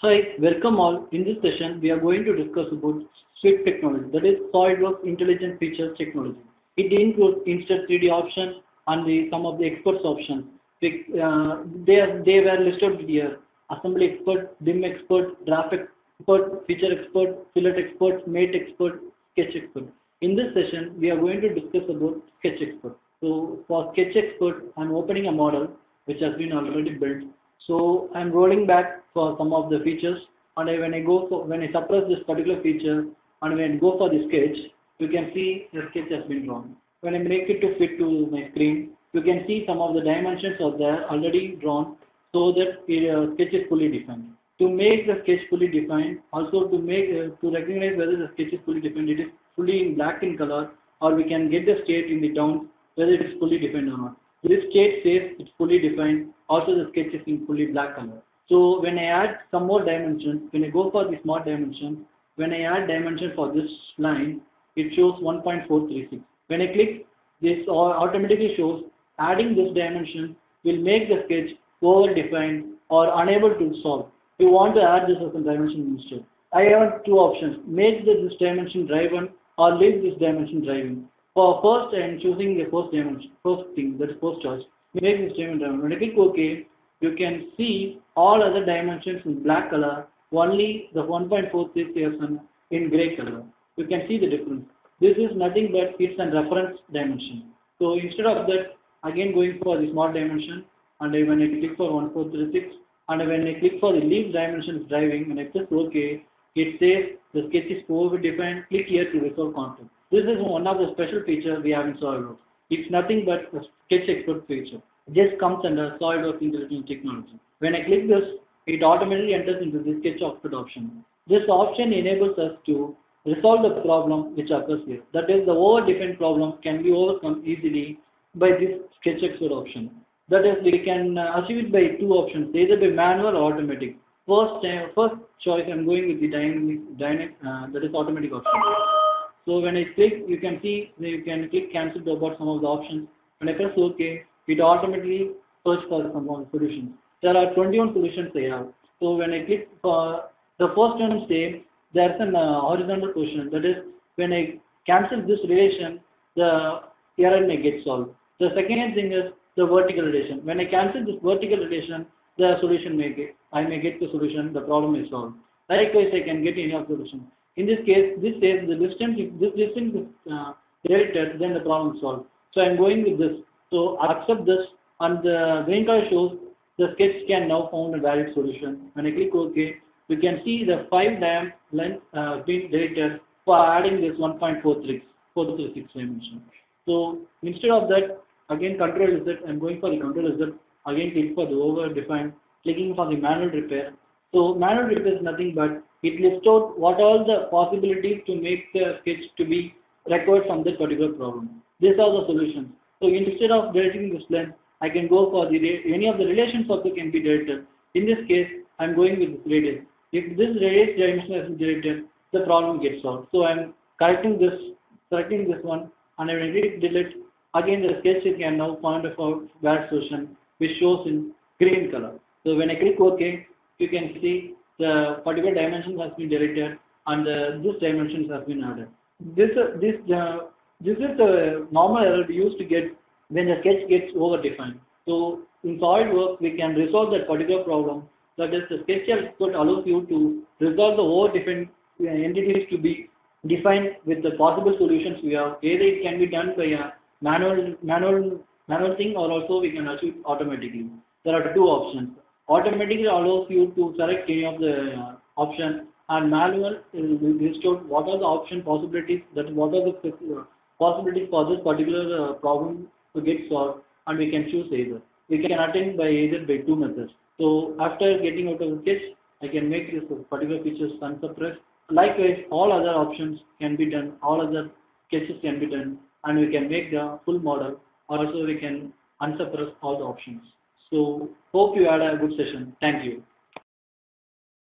Hi, welcome all. In this session, we are going to discuss about Swift technology, that is SolidWorks Intelligent Features technology. It includes Insert 3D options and the, some of the experts options. They, uh, they, are, they were listed here. Assembly expert, dim expert, draft expert, feature expert, fillet expert, mate expert, sketch expert. In this session, we are going to discuss about sketch expert. So for sketch expert, I'm opening a model which has been already built. So I'm rolling back for some of the features and when I go for, when I suppress this particular feature and when I go for the sketch, you can see the sketch has been drawn. When I make it to fit to my screen, you can see some of the dimensions are there already drawn so that the uh, sketch is fully defined. To make the sketch fully defined, also to make uh, to recognize whether the sketch is fully defined, it is fully in black in color, or we can get the state in the down whether it is fully defined or not. This state says it's fully defined, also the sketch is in fully black color. So when I add some more dimensions, when I go for the smart dimension, when I add dimension for this line, it shows 1.436. When I click, this automatically shows adding this dimension will make the sketch over-defined or unable to solve. You want to add this as a dimension instead. I have two options, make this dimension driven or leave this dimension driving. For first, am choosing the first dimension, first thing, that is first choice. Make this dimension. When I click OK, you can see all other dimensions in black color, only the 1.46 in gray color. You can see the difference. This is nothing but it's a reference dimension. So instead of that, again going for the smart dimension, and when I click for 1436, and when I click for the leaf dimensions driving, and I press OK, it says the sketch is over-defined, click here to resolve conflict. This is one of the special features we have in SolidWorks. It's nothing but a sketch expert feature. It just comes under SolidWorks Intelligent Technology. When I click this, it automatically enters into the sketch expert option. This option enables us to resolve the problem which occurs here. That is, the over-defined problem can be overcome easily by this sketch expert option. That is, we can uh, achieve it by two options, either by manual or automatic. First, uh, first choice, I'm going with the dynamic, dynamic uh, that is automatic option. So when I click, you can see you can click cancel to about some of the options. When I press OK, it automatically search for some solutions. There are 21 solutions I have. So when I click for the first one say there's an uh, horizontal question that is when I cancel this relation, the error may get solved. The second thing is the vertical relation. When I cancel this vertical relation, the solution may get, I may get the solution, the problem is solved. Likewise, I can get any of the solution. In this case, this says the distance, if this distance is uh, deleted, then the problem is solved. So I'm going with this. So accept this, and the green color shows the sketch can now found a valid solution. When I click OK, we can see the 5 diam length uh, being deleted for adding this 1.43 436 dimension. So instead of that, again control Z, I'm going for the control Z, again click for the over define, clicking for the manual repair. So manual repair is nothing but it lists out what all the possibilities to make the sketch to be required from that particular problem. These are the solutions. So instead of deleting this length, I can go for the any of the relations also can be deleted. In this case, I'm going with this radius. If this radius dimension is deleted, the problem gets solved. So I'm correcting this, correcting this one, and I click delete, again the sketch can now find a bad solution which shows in green color. So when I click OK, you can see the particular dimension has been deleted and this dimensions has been added. This uh, this uh, this is the normal error we used to get when the sketch gets over-defined. So in SolidWorks, we can resolve that particular problem. That is, the sketch expert allows you to resolve the over-defined uh, entities to be defined with the possible solutions we have. Either it can be done by a manual manual manual thing or also we can achieve automatically. There are two options. Automatically allows you to select any of the uh, option and manual will list out what are the option possibilities that what are the uh, possibilities for this particular uh, problem to get solved and we can choose either. We can attain by either by two methods. So after getting out of the sketch, I can make this particular features unsuppressed. Likewise, all other options can be done, all other sketches can be done and we can make the full model. Also we can unsuppress all the options. So hope you had a good session. Thank you.